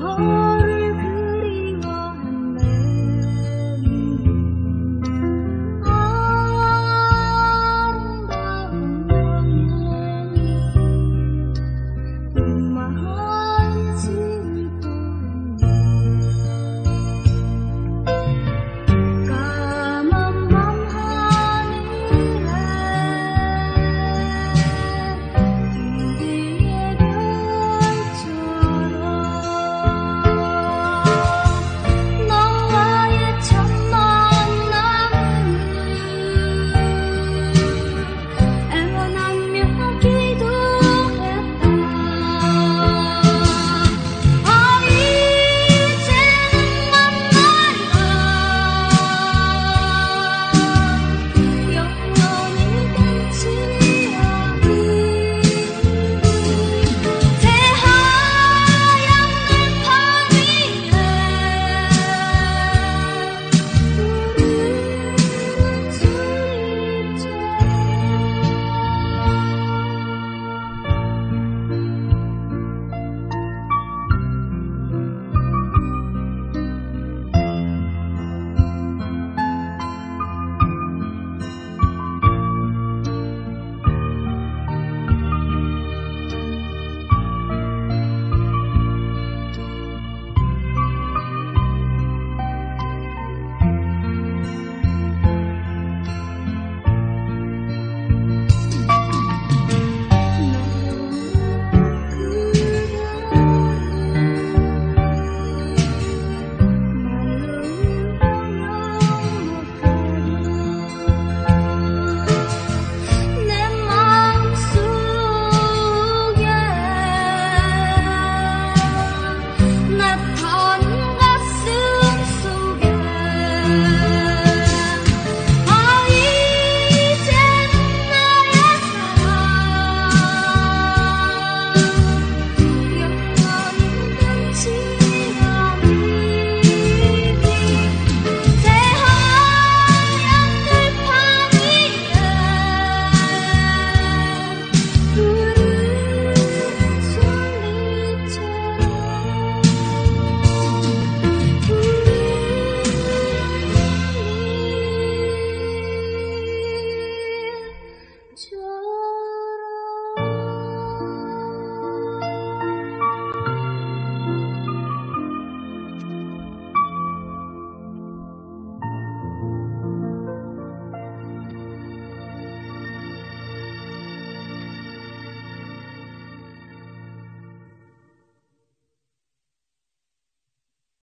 Oh.